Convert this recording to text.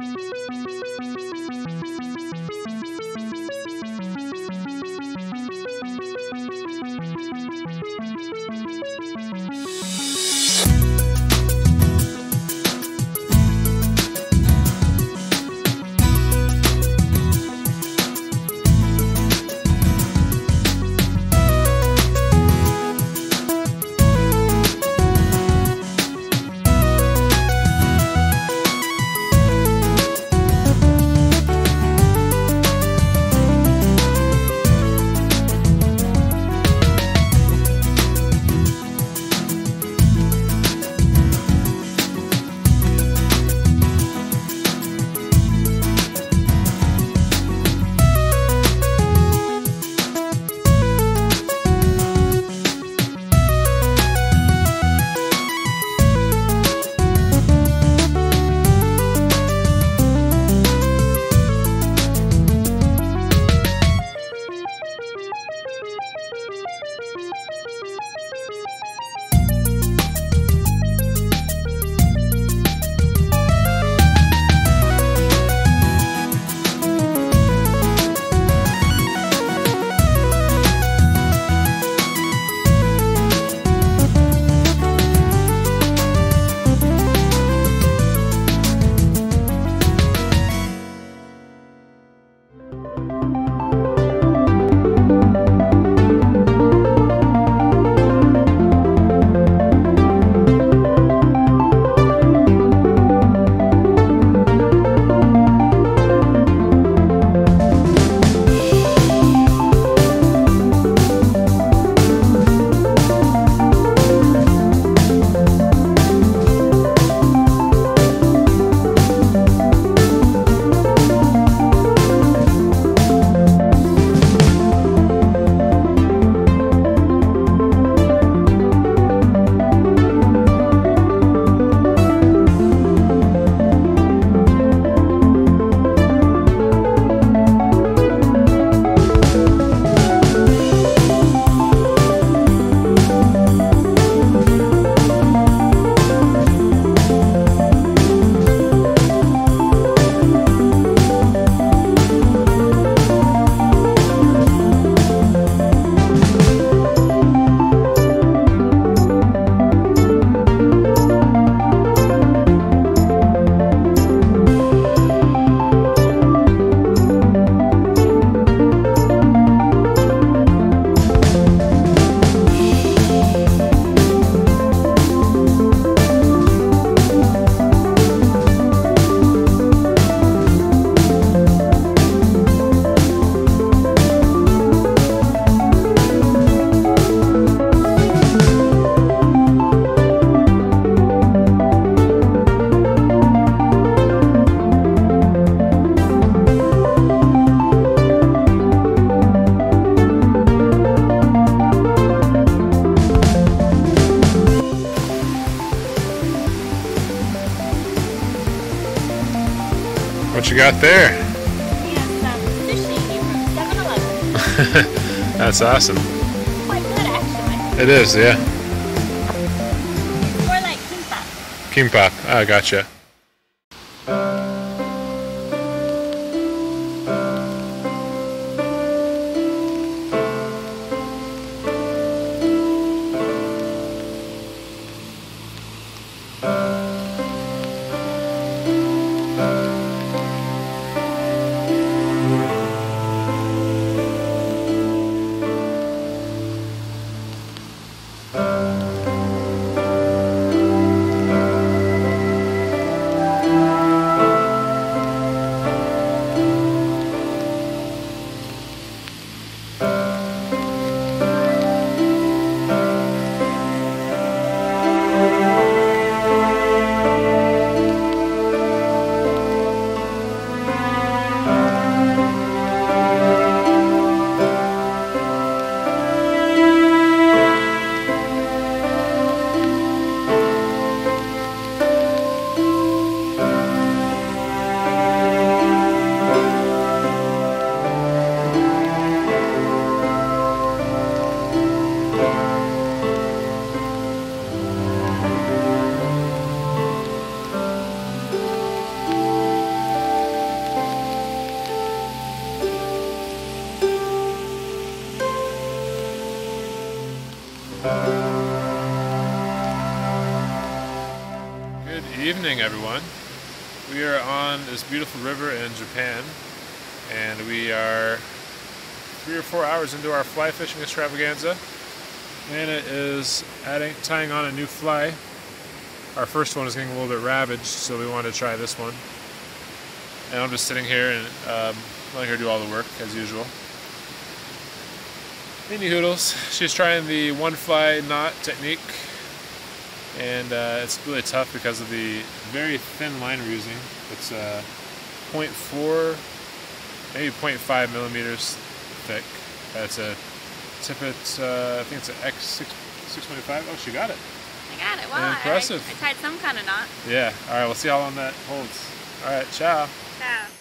Música got there? Yes, sushi from 7-Eleven. That's awesome. Quite good, actually. It is, yeah. It's more like kimbap. Kimbap. Ah, gotcha. Good evening, everyone. We are on this beautiful river in Japan, and we are three or four hours into our fly fishing extravaganza. Anna is adding, tying on a new fly. Our first one is getting a little bit ravaged, so we want to try this one. And I'm just sitting here and um, letting her do all the work, as usual. Any Hoodles, she's trying the one fly knot technique and uh, it's really tough because of the very thin line we're using. It's uh, 0.4, maybe 0.5 millimeters thick. That's a tippet, uh, I think it's an X6.5. Oh, she got it. I got it. Wow, Impressive. I, I tied some kind of knot. Yeah. All right, we'll see how long that holds. All right, ciao. ciao.